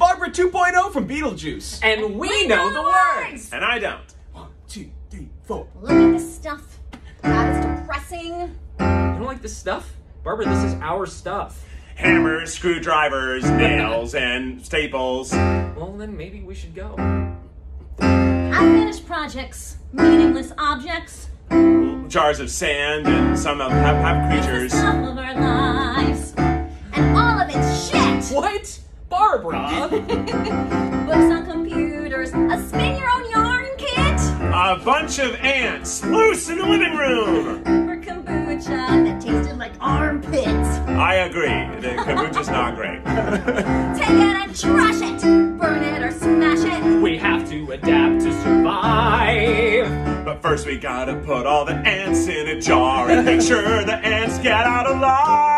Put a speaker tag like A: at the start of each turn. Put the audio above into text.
A: Barbara 2.0 from Beetlejuice.
B: And we know the words.
C: And I don't.
A: One, two, three, four.
D: Look at this stuff. That is depressing.
B: You don't like this stuff? Barbara, this is our stuff.
C: Hammers, screwdrivers, nails, and staples.
B: Well, then maybe we should go.
D: Unfinished projects, meaningless objects,
C: Jars of sand and some of have, have
D: the
C: creatures.
D: stuff of our lives. And all of it's shit!
B: What? Barbara?
D: Books on computers, a spin your own yarn kit,
C: A bunch of ants loose in the living room.
D: for kombucha that tasted like armpits.
C: I agree. The kombucha's not great.
D: Take it and trash it, burn it or smash it.
B: we have to adapt to survive.
C: but first we gotta put all the ants in a jar and make sure the ants get out alive.